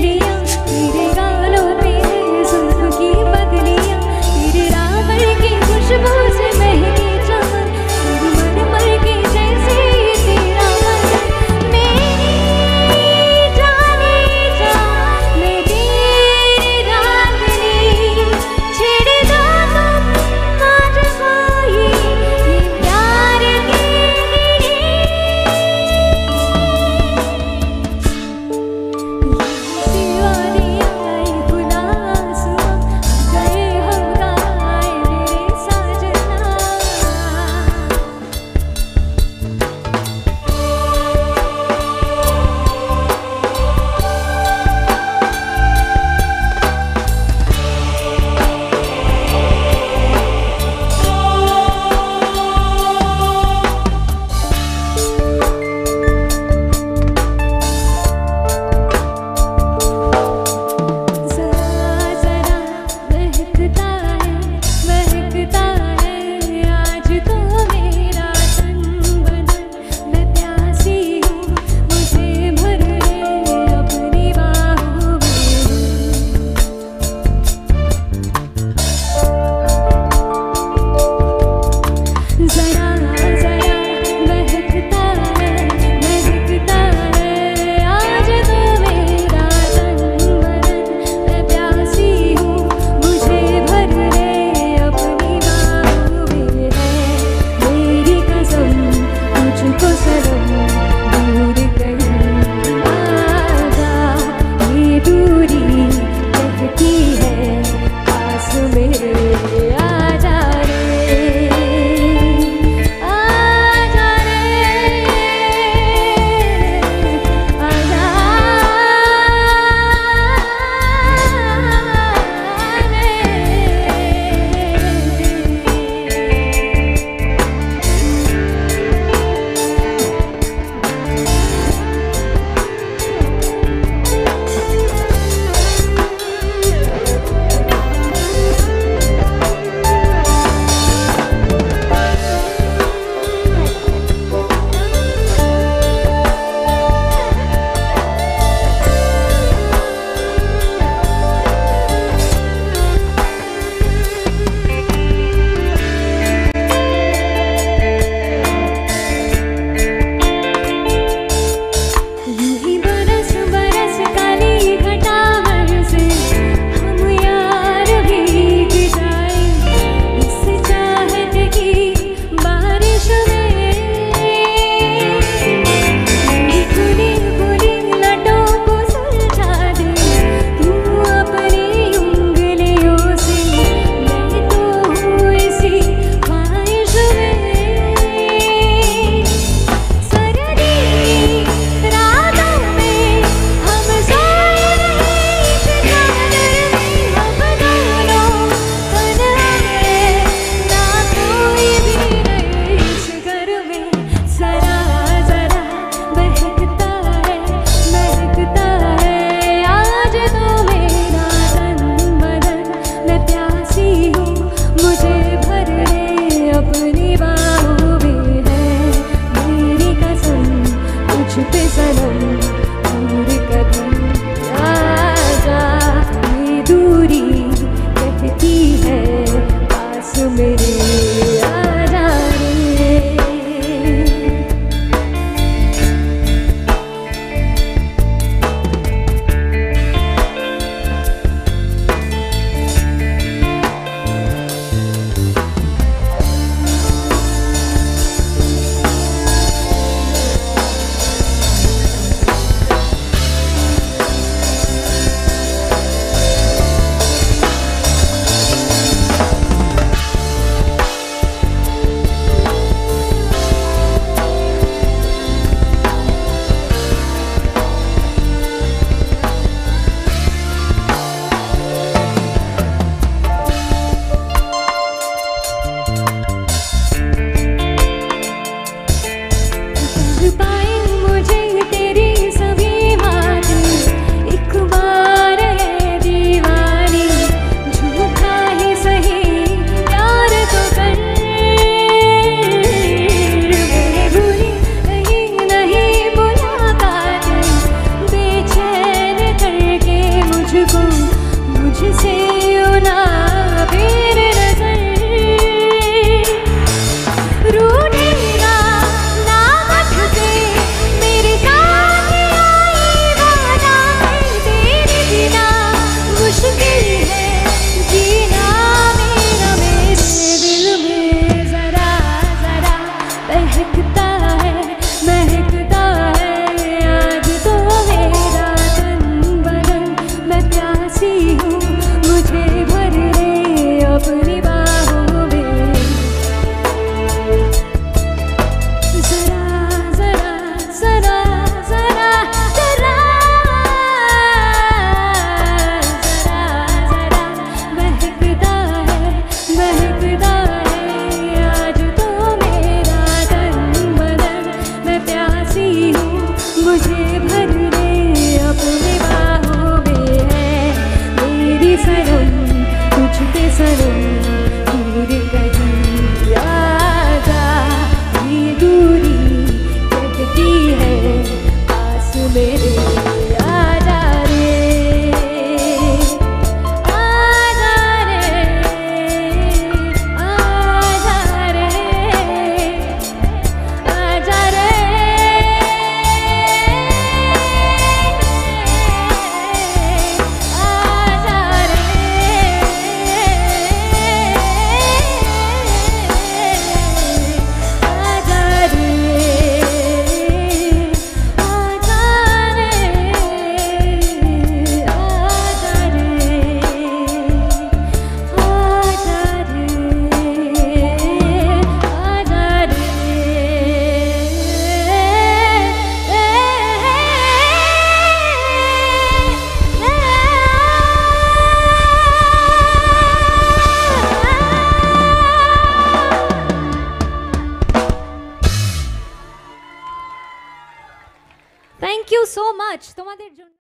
believe